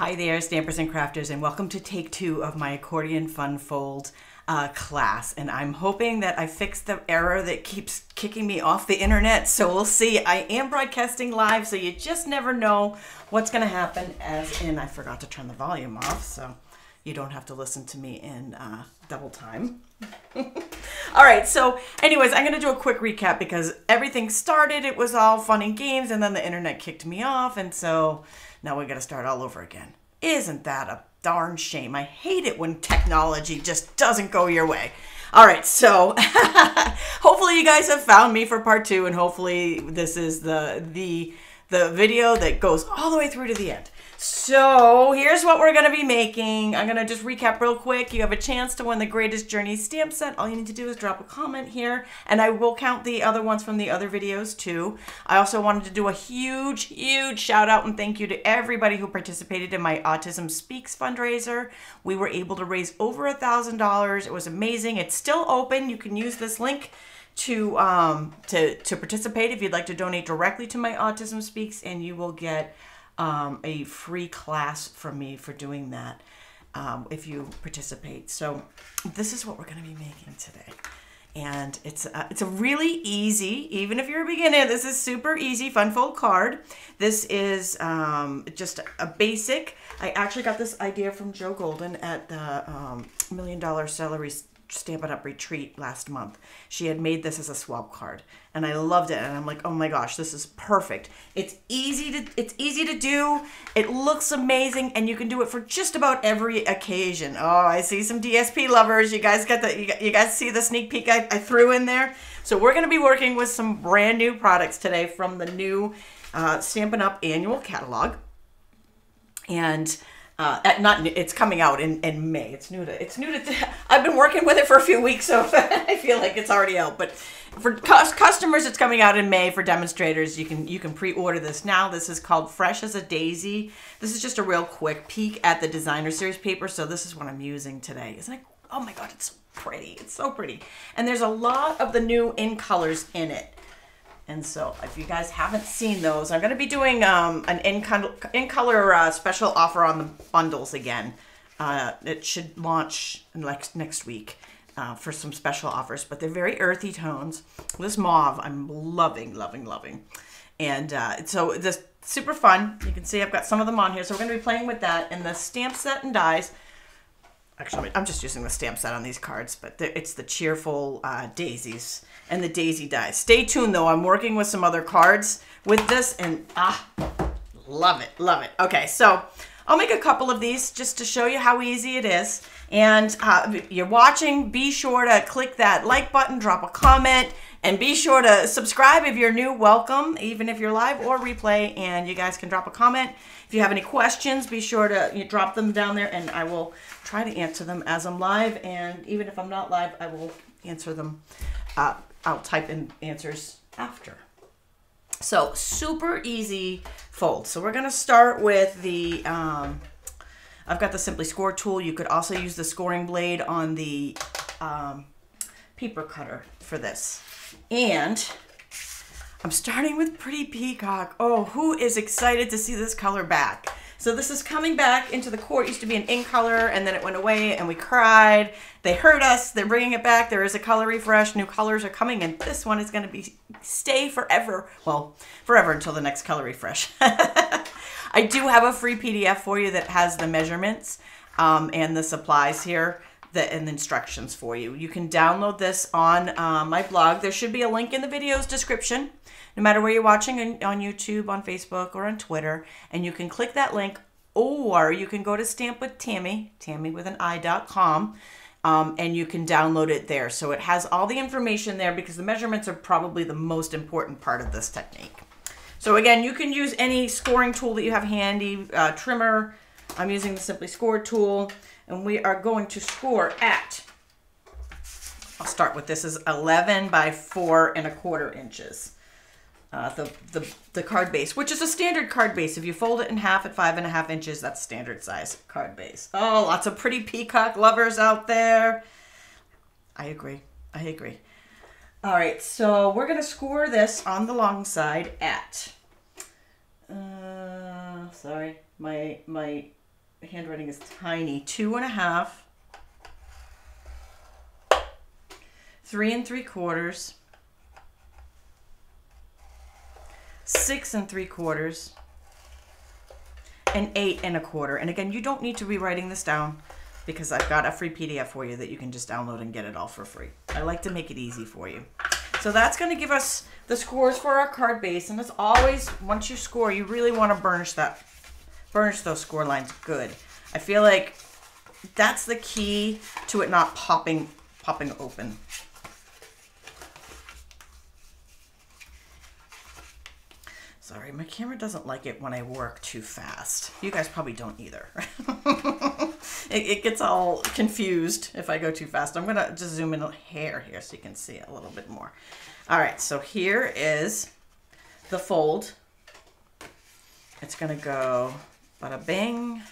Hi there, Stampers and Crafters, and welcome to take two of my accordion fun fold uh, class. And I'm hoping that I fixed the error that keeps kicking me off the internet. So we'll see. I am broadcasting live, so you just never know what's going to happen. As in, I forgot to turn the volume off, so you don't have to listen to me in uh, double time. all right, so anyways, I'm going to do a quick recap because everything started, it was all fun and games, and then the internet kicked me off, and so now we got to start all over again. Isn't that a darn shame? I hate it when technology just doesn't go your way. All right, so hopefully you guys have found me for part two, and hopefully this is the the the video that goes all the way through to the end. So here's what we're going to be making. I'm going to just recap real quick. You have a chance to win the Greatest Journey stamp set. All you need to do is drop a comment here, and I will count the other ones from the other videos too. I also wanted to do a huge, huge shout out and thank you to everybody who participated in my Autism Speaks fundraiser. We were able to raise over a $1,000. It was amazing. It's still open. You can use this link to um, to to participate if you'd like to donate directly to my Autism Speaks, and you will get um, a free class from me for doing that um, if you participate. So this is what we're going to be making today. And it's a, it's a really easy, even if you're a beginner, this is super easy fun fold card. This is um, just a basic. I actually got this idea from Joe Golden at the um, Million Dollar Celery Stampin' Up! retreat last month. She had made this as a swap card, and I loved it. And I'm like, oh my gosh, this is perfect. It's easy to it's easy to do. It looks amazing, and you can do it for just about every occasion. Oh, I see some DSP lovers. You guys get the you guys see the sneak peek I, I threw in there. So we're going to be working with some brand new products today from the new uh, Stampin' Up! annual catalog, and uh, at not it's coming out in, in May. It's new to it's new to. I've been working with it for a few weeks, so I feel like it's already out. But for customers, it's coming out in May. For demonstrators, you can you can pre-order this now. This is called Fresh as a Daisy. This is just a real quick peek at the designer series paper. So this is what I'm using today. Isn't it? Oh my god, it's so pretty. It's so pretty. And there's a lot of the new in colors in it. And so if you guys haven't seen those, I'm going to be doing um, an in, color, in color uh, special offer on the bundles again. Uh, it should launch next, next week uh, for some special offers, but they're very earthy tones. This mauve, I'm loving, loving, loving. And uh, so this super fun. You can see I've got some of them on here. So we're going to be playing with that. And the stamp set and dies actually I'm just using the stamp set on these cards, but it's the cheerful uh, daisies and the daisy dies. Stay tuned though, I'm working with some other cards with this and ah, love it, love it. Okay, so I'll make a couple of these just to show you how easy it is. And uh, you're watching, be sure to click that like button, drop a comment, and be sure to subscribe if you're new. Welcome, even if you're live or replay. And you guys can drop a comment. If you have any questions, be sure to you drop them down there, and I will try to answer them as I'm live. And even if I'm not live, I will answer them. Uh, I'll type in answers after. So super easy fold. So we're gonna start with the, um, I've got the Simply Score tool. You could also use the scoring blade on the um, paper cutter for this. And I'm starting with Pretty Peacock. Oh, who is excited to see this color back? So this is coming back into the core. It used to be an ink color and then it went away and we cried. They hurt us. They're bringing it back. There is a color refresh. New colors are coming and this one is going to be stay forever. Well, forever until the next color refresh. I do have a free PDF for you that has the measurements um, and the supplies here the, and the instructions for you. You can download this on uh, my blog. There should be a link in the video's description, no matter where you're watching on, YouTube, on Facebook, or on Twitter. And you can click that link, or you can go to Stamp with Tami, Tami with an I.com, um, and you can download it there. So it has all the information there because the measurements are probably the most important part of this technique. So again, you can use any scoring tool that you have handy, uh, trimmer. I'm using the Simply Score tool and we are going to score at, I'll start with this is 11 by 4 and a quarter inches. Uh, the, the, the card base, which is a standard card base. If you fold it in half at five and a half inches, that's standard size card base. Oh, lots of pretty peacock lovers out there. I agree. I agree. All right, so we're going to score this on the long side at, uh, sorry, my, my handwriting is tiny. Two and a half, three and three quarters, six and three quarters, and eight and a quarter. And again, you don't need to be writing this down because I've got a free PDF for you that you can just download and get it all for free. I like to make it easy for you. So that's going to give us the scores for our card base. And as always, once you score, you really want to burnish that, burnish those score lines good. I feel like that's the key to it not popping, popping open. Sorry, my camera doesn't like it when I work too fast. You guys probably don't either. it, it, gets all confused if I go too fast. I'm gonna just zoom in a hair here so you can see a little bit more. All right, so here is the fold. It's gonna go bada bing.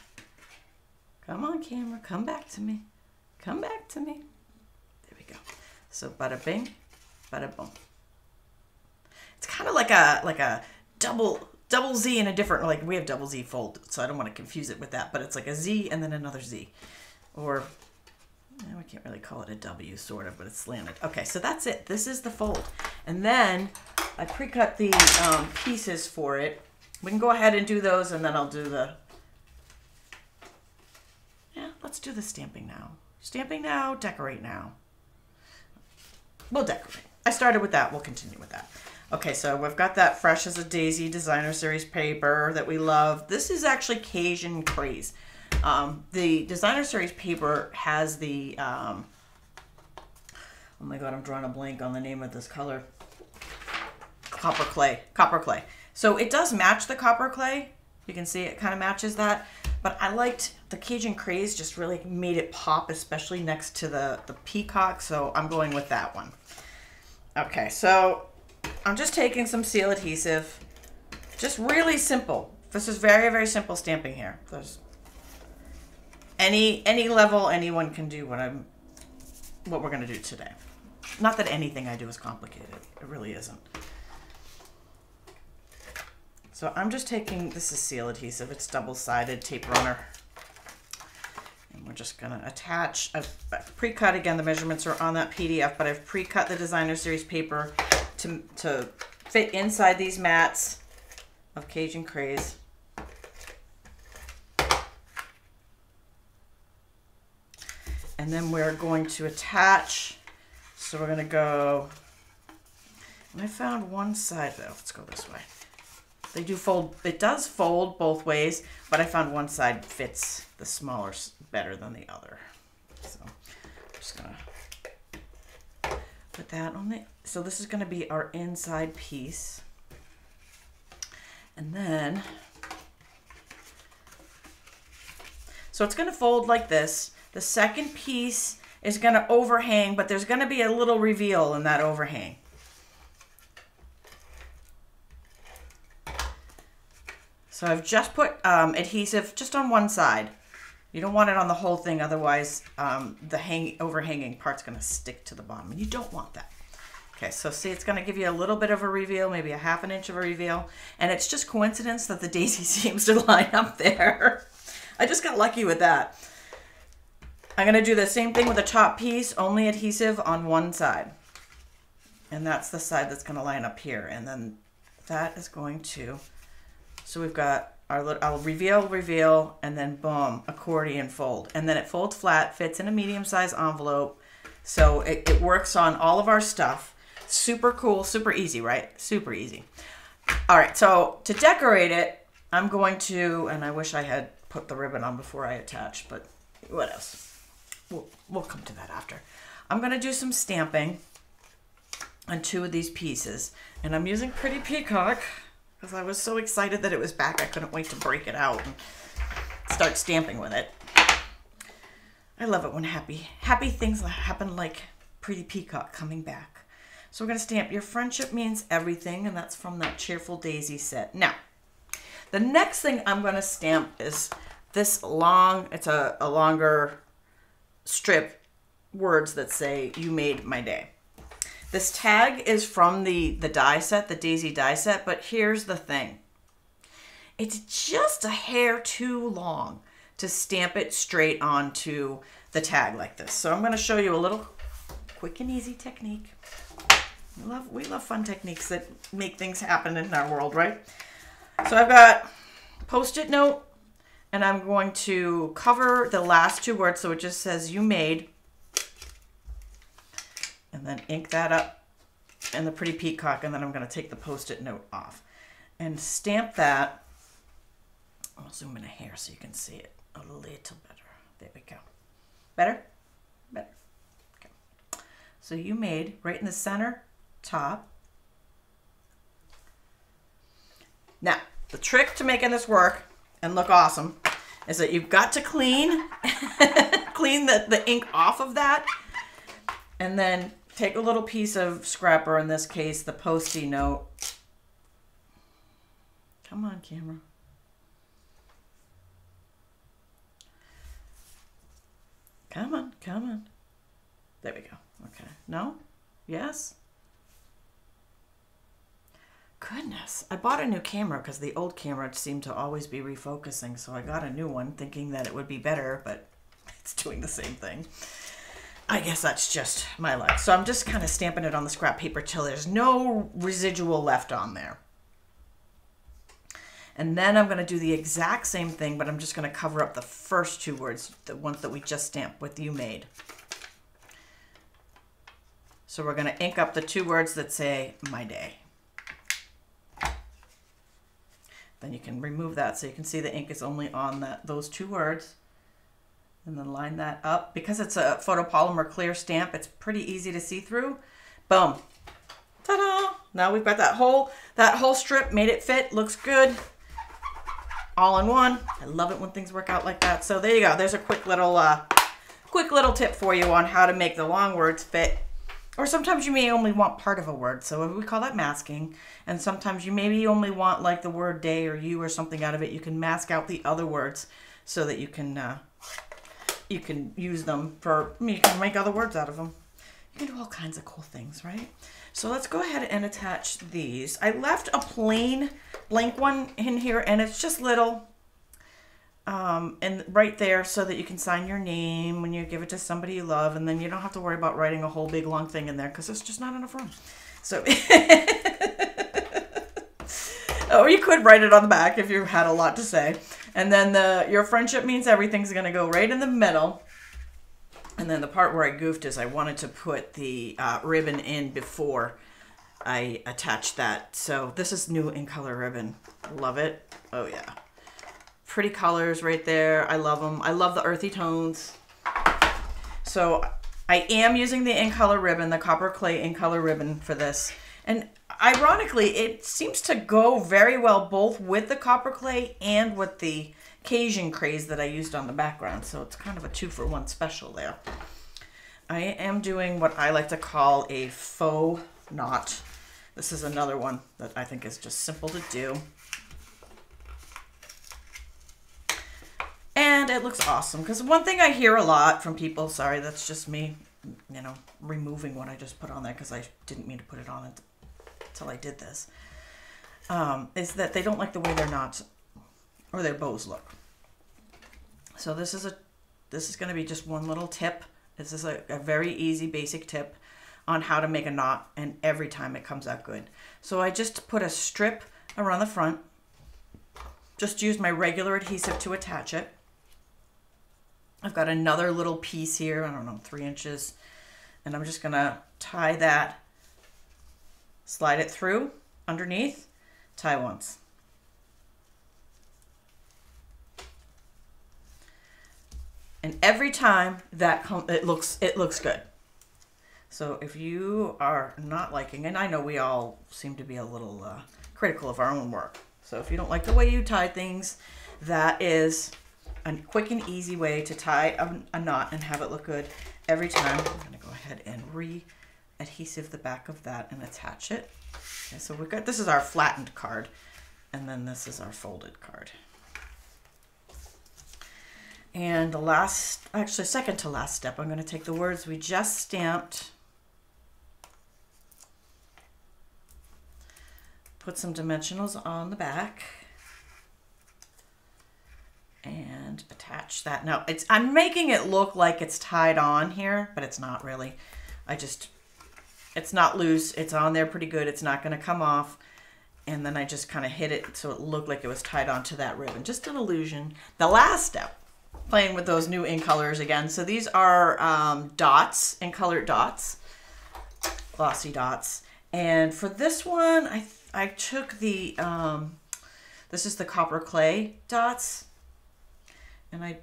Come on, camera, come back to me. Come back to me. There we go. So bada bing, bada boom. It's kind of like a like a double double Z in a different like we have double Z fold, so I don't want to confuse it with that, but it's like a Z and then another Z. Or we can't really call it a W sort of, but it's slanted. Okay, so that's it. This is the fold. And then I pre-cut the um, pieces for it. We can go ahead and do those and then I'll do the Yeah, let's do the stamping now. Stamping now, decorate now. We'll decorate. I started with that. We'll continue with that. Okay, so we've got that Fresh as a Daisy Designer Series paper that we love. This is actually Cajun Craze. Um, the Designer Series paper has the, um, oh my god, I'm drawing a blank on the name of this color. Copper clay, copper clay. So it does match the copper clay. You can see it kind of matches that. But I liked the Cajun Craze just really made it pop, especially next to the, the peacock. So I'm going with that one. Okay, so I'm just taking some seal adhesive. Just really simple. This is very, very simple stamping here. There's any any level anyone can do what I'm what we're gonna do today. Not that anything I do is complicated. It really isn't. So I'm just taking, this is seal adhesive. It's double-sided tape runner. And we're just gonna attach, I've pre-cut again, the measurements are on that PDF, but I've pre-cut the designer series paper to, to fit inside these mats of Cajun Craze. And then we're going to attach, so we're gonna go, and I found one side, though, let's go this way. They do fold, it does fold both ways, but I found one side fits the smaller better than the other. So I'm just gonna put that on it. So this is going to be our inside piece. And then, so it's going to fold like this. The second piece is going to overhang, but there's going to be a little reveal in that overhang. So I've just put um, adhesive just on one side. You don't want it on the whole thing, otherwise um, the hang overhanging part's gonna stick to the bottom, and you don't want that. Okay, so see, it's gonna give you a little bit of a reveal, maybe a half an inch of a reveal, and it's just coincidence that the daisy seems to line up there. I just got lucky with that. I'm gonna do the same thing with the top piece, only adhesive on one side. And that's the side that's gonna line up here, and then that is going to, so we've got our little, I'll reveal, reveal, and then boom, accordion fold. And then it folds flat, fits in a medium size envelope. So it, it works on all of our stuff. Super cool, super easy, right? Super easy. All right, so to decorate it, I'm going to, and I wish I had put the ribbon on before I attach, but what else? We'll, we'll come to that after. I'm gonna do some stamping on two of these pieces, and I'm using Pretty Peacock because I was so excited that it was back. I couldn't wait to break it out and start stamping with it. I love it when happy happy things happen like Pretty Peacock coming back. So we're going to stamp Your Friendship Means Everything, and that's from that Cheerful Daisy set. Now, the next thing I'm going to stamp is this long, it's a, a longer strip, words that say, You made my day. This tag is from the, the die set, the Daisy die set, but here's the thing. It's just a hair too long to stamp it straight onto the tag like this. So I'm going to show you a little quick and easy technique. We love, we love fun techniques that make things happen in our world, right? So I've got post-it note and I'm going to cover the last two words so it just says you made and then ink that up and the pretty peacock and then I'm going to take the post-it note off. And stamp that. I'll zoom in a hair so you can see it a little better. There we go. Better? Better. Okay. So you made right in the center top. Now the trick to making this work and look awesome is that you've got to clean clean the, the ink off of that and then take a little piece of scrapper, in this case, the post-it note. Come on, camera. Come on, come on. There we go. Okay. No? Yes? Goodness. I bought a new camera because the old camera seemed to always be refocusing, so I got a new one thinking that it would be better, but it's doing the same thing. I guess that's just my luck. So I'm just kind of stamping it on the scrap paper till there's no residual left on there. And then I'm going to do the exact same thing, but I'm just going to cover up the first two words, the ones that we just stamped with you made. So we're going to ink up the two words that say my day. Then you can remove that so you can see the ink is only on that, those two words and then line that up. Because it's a photopolymer clear stamp, it's pretty easy to see through. Boom. Ta-da! Now we've got that whole, that whole strip, made it fit, looks good. All in one. I love it when things work out like that. So there you go. There's a quick little, uh, quick little tip for you on how to make the long words fit. Or sometimes you may only want part of a word, so we call that masking. And sometimes you maybe only want like the word day or you or something out of it. You can mask out the other words so that you can uh, you can use them for, you can make other words out of them. You can do all kinds of cool things, right? So let's go ahead and attach these. I left a plain blank one in here and it's just little um, and right there so that you can sign your name when you give it to somebody you love and then you don't have to worry about writing a whole big long thing in there because there's just not enough room. So, or you could write it on the back if you had a lot to say. And then the your friendship means everything's gonna go right in the middle. And then the part where I goofed is I wanted to put the uh, ribbon in before I attached that. So this is new in color ribbon. Love it. Oh yeah. Pretty colors right there. I love them. I love the earthy tones. So I am using the in color ribbon, the copper clay in color ribbon for this. And ironically, it seems to go very well both with the copper clay and with the Cajun craze that I used on the background. So it's kind of a two for one special there. I am doing what I like to call a faux knot. This is another one that I think is just simple to do. And it looks awesome because one thing I hear a lot from people, sorry, that's just me, you know, removing what I just put on there because I didn't mean to put it on until I did this, um, is that they don't like the way their knots or their bows look. So this is a this is going to be just one little tip. This is a, a very easy basic tip on how to make a knot and every time it comes out good. So I just put a strip around the front. Just use my regular adhesive to attach it. I've got another little piece here, I don't know, three inches. And I'm just gonna tie that, slide it through underneath, tie once. And every time that it looks it looks good. So if you are not liking, and I know we all seem to be a little uh, critical of our own work. So if you don't like the way you tie things, that is a quick and easy way to tie a, a knot and have it look good every time. I'm gonna go ahead and re-adhesive the back of that and attach it. Okay, so we've got, this is our flattened card, and then this is our folded card. And the last, actually second to last step, I'm going to take the words we just stamped, put some dimensionals on the back, and attach that. Now it's I'm making it look like it's tied on here, but it's not really. I just it's not loose. It's on there pretty good. It's not going to come off. And then I just kind of hit it so it looked like it was tied onto that ribbon. Just an illusion. The last step, playing with those new ink colors again. So these are um, dots, ink colored dots, glossy dots. And for this one, I, I took the, um, this is the copper clay dots. And I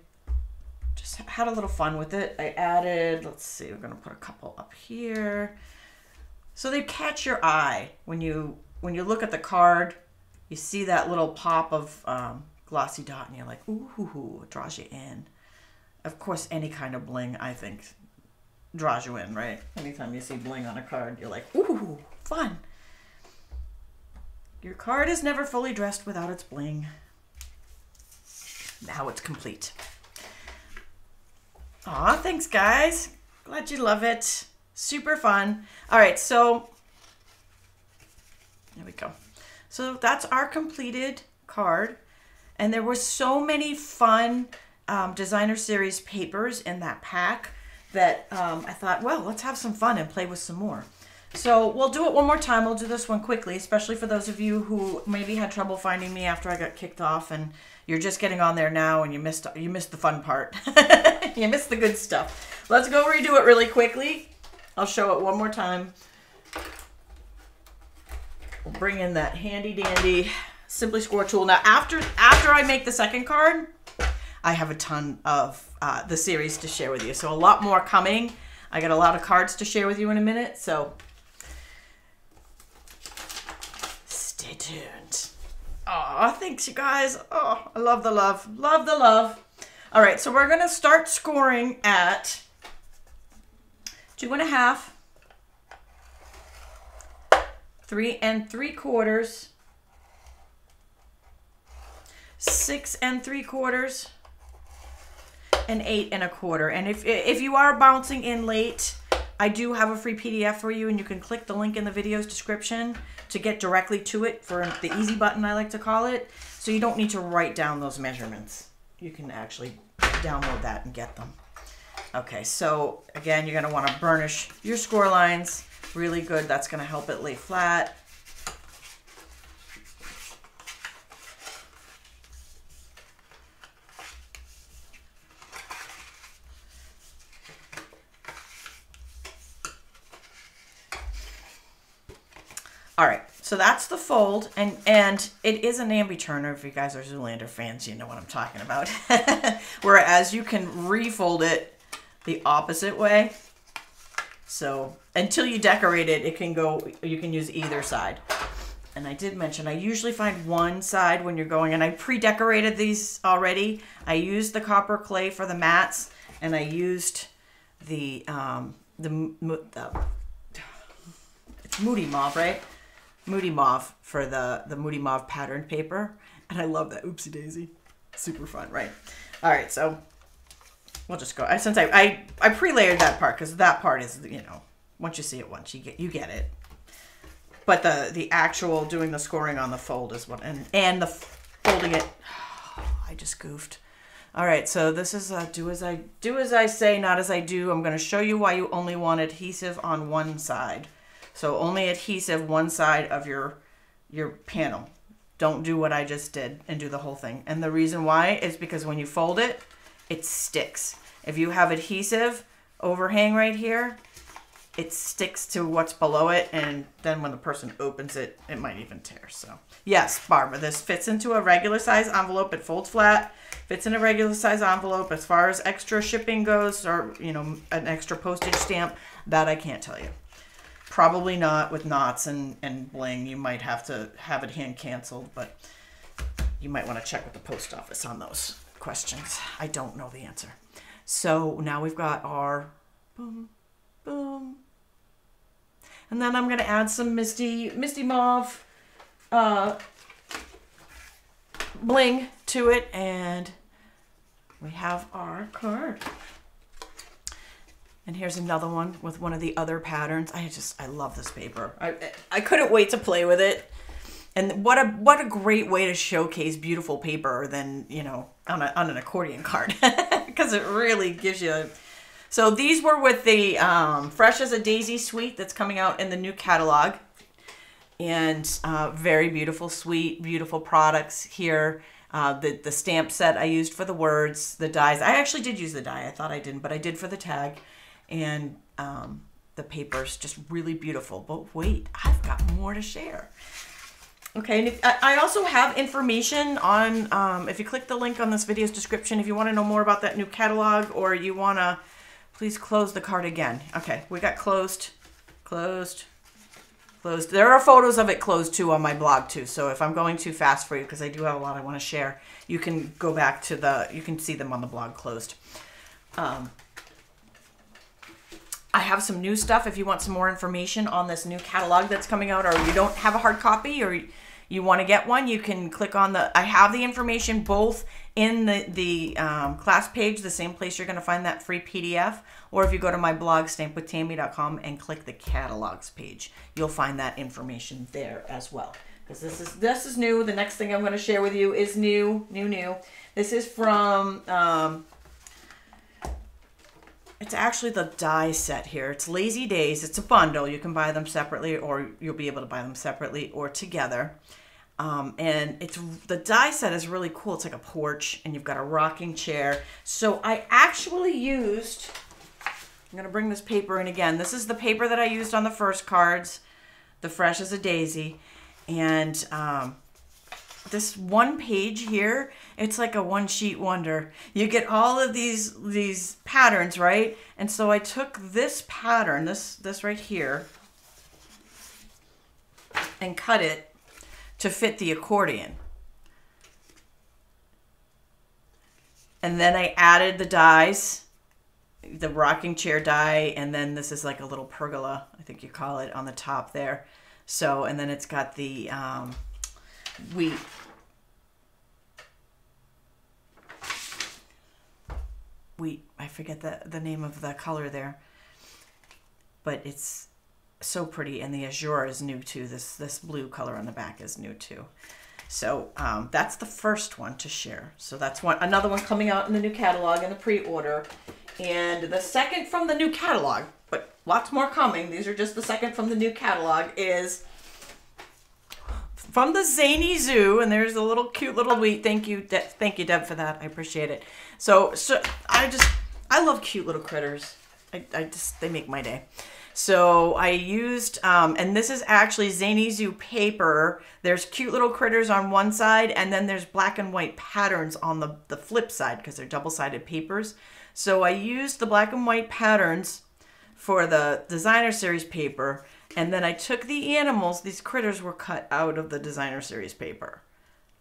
just had a little fun with it. I added, let's see, we're gonna put a couple up here. So they catch your eye when you when you look at the card. You see that little pop of um, glossy dot, and you're like, ooh, it draws you in. Of course, any kind of bling, I think, draws you in, right? Anytime you see bling on a card, you're like, ooh, fun. Your card is never fully dressed without its bling. Now it's complete. Aw, thanks, guys. Glad you love it. Super fun. All right, so there we go. So that's our completed card. And there were so many fun um, designer series papers in that pack that um, I thought, well, let's have some fun and play with some more. So we'll do it one more time. We'll do this one quickly, especially for those of you who maybe had trouble finding me after I got kicked off and you're just getting on there now and you missed you missed the fun part. you missed the good stuff. Let's go redo it really quickly. I'll show it one more time. We'll bring in that handy dandy Simply Score tool. Now, after after I make the second card, I have a ton of uh, the series to share with you. So a lot more coming. I got a lot of cards to share with you in a minute. So stay tuned. Oh, thanks, you guys. Oh, I love the love. Love the love. All right, so we're going to start scoring at two and a half, three and three quarters, six and three quarters, and eight and a quarter. And if, if you are bouncing in late, I do have a free PDF for you, and you can click the link in the video's description to get directly to it for the easy button, I like to call it. So you don't need to write down those measurements. You can actually download that and get them. Okay, so again, you're gonna wanna burnish your score lines really good. That's gonna help it lay flat. All right, so that's the fold, and and it is an ambi turner. If you guys are Zoolander fans, you know what I'm talking about. Whereas you can refold it the opposite way. So until you decorate it, it can go, you can use either side. And I did mention, I usually find one side when you're going, and I pre-decorated these already. I used the copper clay for the mats, and I used the, um, the, the it's Moody Mauve, right? Moody Mauve for the, the Moody Mauve patterned paper. And I love that. Oopsie daisy. Super fun, right? All right, so we'll just go. I, since I, I, I pre-layered that part because that part is, you know, once you see it once, you get you get it. But the the actual doing the scoring on the fold is what, and and the folding it. I just goofed. All right, so this is uh, do as I do as I say, not as I do. I'm going to show you why you only want adhesive on one side. So only adhesive one side of your your panel. Don't do what I just did and do the whole thing. And the reason why is because when you fold it, it sticks. If you have adhesive overhang right here, it sticks to what's below it and then when the person opens it, it might even tear. So yes, Barbara, this fits into a regular size envelope. It folds flat, fits in a regular size envelope. As far as extra shipping goes or, you know, an extra postage stamp, that I can't tell you. Probably not with knots and, and bling. You might have to have it hand canceled, but you might want to check with the post office on those questions. I don't know the answer. So now we've got our boom, boom. And then I'm going to add some Misty, Misty Mauve uh, bling to it. And we have our card. And here's another one with one of the other patterns. I just, I love this paper. I, I couldn't wait to play with it. And what a what a great way to showcase beautiful paper than you know on, a, on an accordion card because it really gives you so these were with the um, fresh as a daisy suite that's coming out in the new catalog. And uh, very beautiful suite beautiful products here. Uh, the the stamp set I used for the words the dies. I actually did use the die. I thought I didn't but I did for the tag. And um, the paper's just really beautiful. But wait I've got more to share Okay, and if, I also have information on, um, if you click the link on this video's description, if you want to know more about that new catalog or you want to, please close the card again. Okay, we got closed, closed, closed. There are photos of it closed too on my blog too, so if I'm going too fast for you, because I do have a lot I want to share, you can go back to the, you can see them on the blog closed. Um, I have some new stuff if you want some more information on this new catalog that's coming out or you don't have a hard copy or you want to get one, you can click on the, I have the information both in the, the um, class page, the same place you're going to find that free PDF, or if you go to my blog, stampwithtami.com, and click the catalogs page, you'll find that information there as well. Because this is this is new. The next thing I'm going to share with you is new, new, new. This is from um, it's actually the die set here. It's Lazy Days. It's a bundle. You can buy them separately or you'll be able to buy them separately or together. Um, and it's the die set is really cool. It's like a porch and you've got a rocking chair. So I actually used, I'm going to bring this paper in again. This is the paper that I used on the first cards, the fresh as a daisy. And um, this one page here, it's like a one sheet wonder. You get all of these these patterns, right? And so I took this pattern, this this right here, and cut it to fit the accordion. And then I added the dies, the rocking chair die, and then this is like a little pergola, I think you call it, on the top there. So, and then it's got the um, wheat wheat. I forget the, the name of the color there. But it's so pretty. And the azure is new too. This, this blue color on the back is new too. So um, that's the first one to share. So that's one another one coming out in the new catalog in the pre-order. And the second from the new catalog, but lots more coming. These are just the second from the new catalog is from the Zany Zoo, and there's a little cute little wheat. Thank you, De thank you, Deb, for that. I appreciate it. So, so I just I love cute little critters. I, I just they make my day. So I used, um, and this is actually Zany Zoo paper. There's cute little critters on one side, and then there's black and white patterns on the, the flip side because they're double-sided papers. So I used the black and white patterns for the designer series paper, and then I took the animals, these critters were cut out of the designer series paper.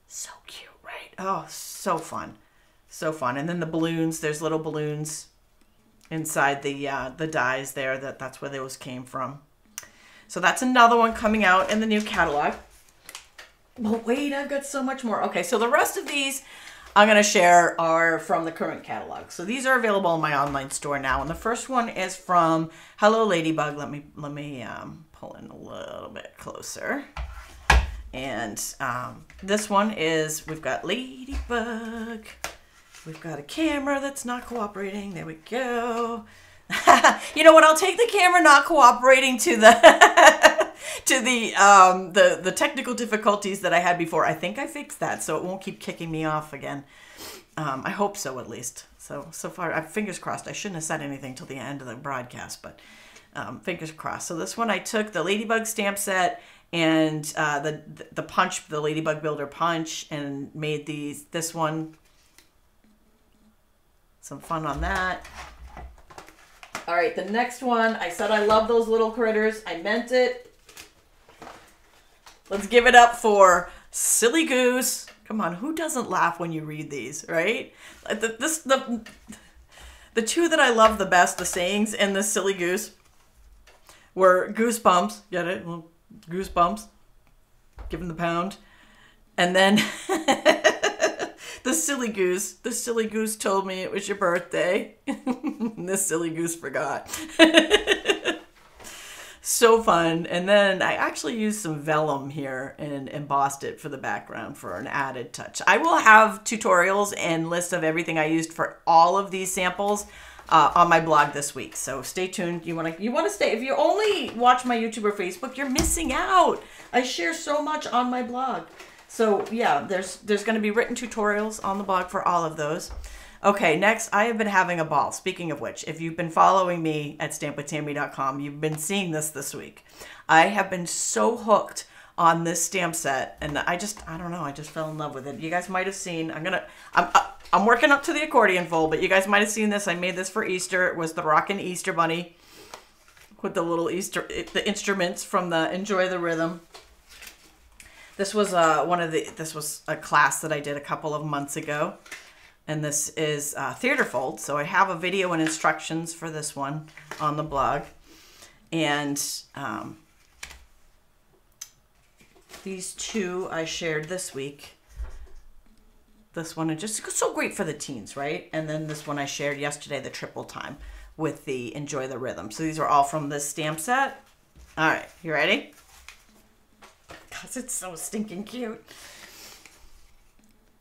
So cute, right? Oh, so fun. So fun. And then the balloons, there's little balloons inside the uh, the dies there. That That's where those came from. So that's another one coming out in the new catalog. But wait, I've got so much more. Okay, so the rest of these I'm going to share are from the current catalog. So these are available in my online store now. And the first one is from Hello Ladybug. Let me let me um, pull in a little bit closer. And um, this one is, we've got Ladybug. We've got a camera that's not cooperating. There we go. you know what? I'll take the camera not cooperating to the to the um, the the technical difficulties that I had before. I think I fixed that, so it won't keep kicking me off again. Um, I hope so, at least. So so far, I fingers crossed. I shouldn't have said anything till the end of the broadcast, but um, fingers crossed. So this one, I took the Ladybug stamp set and uh, the the punch, the Ladybug Builder punch, and made these. This one, some fun on that. All right, the next one. I said I love those little critters. I meant it. Let's give it up for Silly Goose. Come on, who doesn't laugh when you read these, right? The, this the the two that I love the best, the sayings and the Silly Goose, were Goosebumps. Get it? Well, Goosebumps. Give him the pound, and then the silly goose. The silly goose told me it was your birthday. the silly goose forgot. so fun. And then I actually used some vellum here and embossed it for the background for an added touch. I will have tutorials and lists of everything I used for all of these samples uh, on my blog this week. So stay tuned. You want to you want to stay. If you only watch my YouTube or Facebook, you're missing out. I share so much on my blog. So yeah, there's there's going to be written tutorials on the blog for all of those. Okay, next, I have been having a ball. Speaking of which, if you've been following me at stampwithtami.com, you've been seeing this this week. I have been so hooked on this stamp set, and I just, I don't know, I just fell in love with it. You guys might have seen, I'm gonna, I'm, uh, I'm working up to the accordion fold, but you guys might have seen this. I made this for Easter. It was the Rockin' Easter Bunny with the little Easter, the instruments from the Enjoy the Rhythm. This was uh, one of the, this was a class that I did a couple of months ago and this is uh, Theater Fold. So I have a video and instructions for this one on the blog. And um, these two I shared this week. This one is just so great for the teens, right? And then this one I shared yesterday, the triple time with the Enjoy the Rhythm. So these are all from this stamp set. All right, you ready? It's so stinking cute.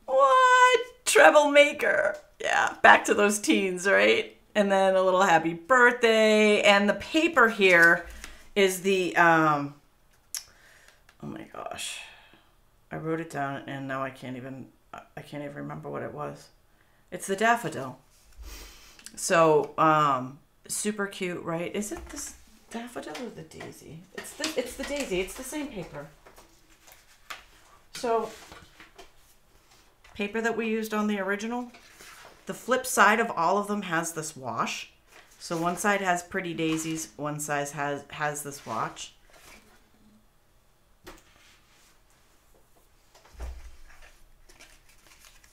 What? Treble maker. Yeah, back to those teens, right? And then a little happy birthday. And the paper here is the, um, oh my gosh. I wrote it down and now I can't even, I can't even remember what it was. It's the daffodil. So, um, super cute, right? Is it this daffodil or the daisy? It's the, it's the daisy. It's the same paper. So paper that we used on the original. The flip side of all of them has this wash. So one side has Pretty Daisies, one side has, has this watch.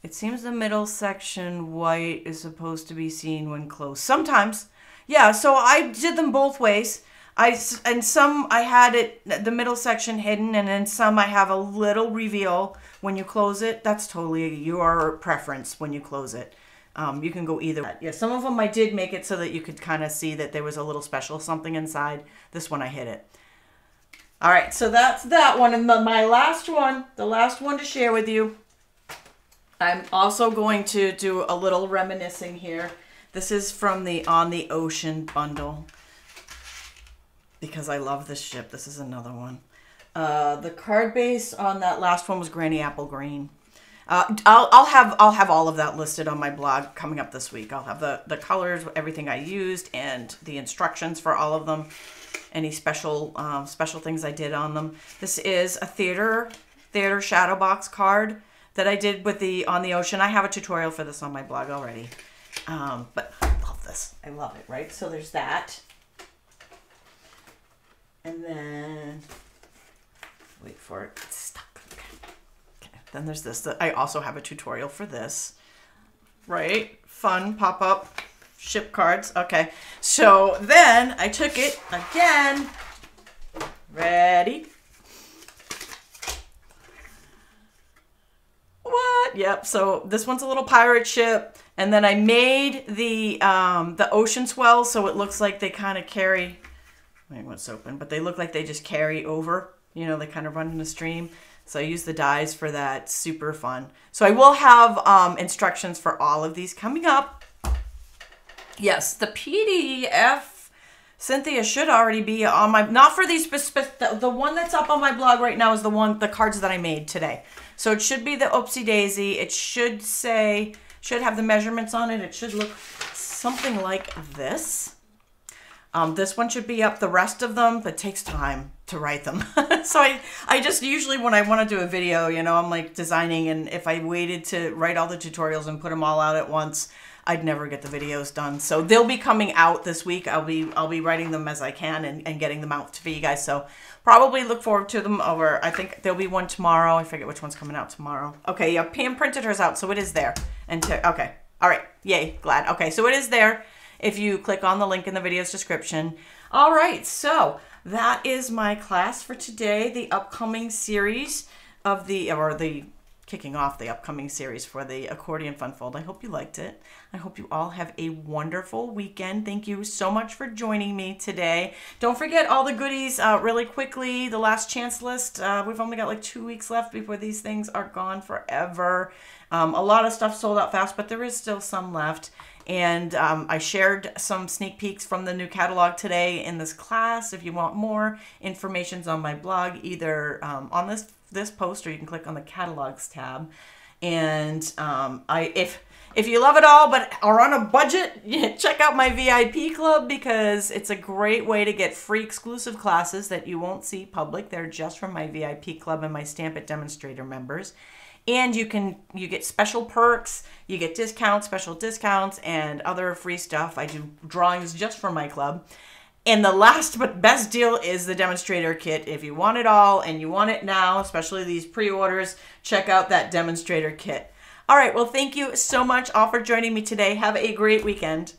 It seems the middle section white is supposed to be seen when closed. Sometimes. Yeah, so I did them both ways. I and some I had it the middle section hidden, and then some I have a little reveal when you close it. That's totally your preference when you close it. Um, you can go either. Yeah, some of them I did make it so that you could kind of see that there was a little special something inside. This one I hid it. All right, so that's that one, and the, my last one, the last one to share with you. I'm also going to do a little reminiscing here. This is from the On the Ocean bundle because I love this ship. This is another one. Uh, the card base on that last one was Granny Apple Green. Uh, I'll, I'll have I'll have all of that listed on my blog coming up this week. I'll have the the colors, everything I used, and the instructions for all of them. Any special um, special things I did on them. This is a theater theater shadow box card that I did with the on the ocean. I have a tutorial for this on my blog already. Um, but I love this. I love it. Right. So there's that. And then, wait for it, it's stuck. Okay. okay. Then there's this. I also have a tutorial for this. Right? Fun pop-up ship cards. Okay. So then I took it again. Ready? What? Yep. So this one's a little pirate ship. And then I made the um, the ocean swell so it looks like they kind of carry what's open? But they look like they just carry over. You know, they kind of run in a stream. So I use the dies for that. Super fun. So I will have um, instructions for all of these coming up. Yes, the PDF, Cynthia, should already be on my, not for these, the, the one that's up on my blog right now is the one, the cards that I made today. So it should be the Oopsie Daisy. It should say, should have the measurements on it. It should look something like this. Um, this one should be up the rest of them, but takes time to write them. so I, I just usually when I want to do a video, you know, I'm like designing and if I waited to write all the tutorials and put them all out at once, I'd never get the videos done. So they'll be coming out this week. I'll be I'll be writing them as I can and, and getting them out for you guys. So probably look forward to them over. I think there'll be one tomorrow. I forget which one's coming out tomorrow. Okay, yeah, Pam printed hers out, so it is there. And to, okay, all right, yay, glad. Okay, so it is there if you click on the link in the video's description. All right, so that is my class for today, the upcoming series of the, or the kicking off the upcoming series for the Accordion Funfold. I hope you liked it. I hope you all have a wonderful weekend. Thank you so much for joining me today. Don't forget all the goodies uh, really quickly. The last chance list. Uh, we've only got like two weeks left before these things are gone forever. Um, a lot of stuff sold out fast, but there is still some left. And um, I shared some sneak peeks from the new catalog today in this class. If you want more, information's on my blog, either um, on this this post or you can click on the catalogs tab. And um, I if if you love it all but are on a budget, check out my VIP club because it's a great way to get free exclusive classes that you won't see public. They're just from my VIP club and my Stamp It Demonstrator members. And you can you get special perks, you get discounts, special discounts, and other free stuff. I do drawings just for my club. And the last but best deal is the demonstrator kit. If you want it all and you want it now, especially these pre-orders, check out that demonstrator kit. All right, well, thank you so much all for joining me today. Have a great weekend.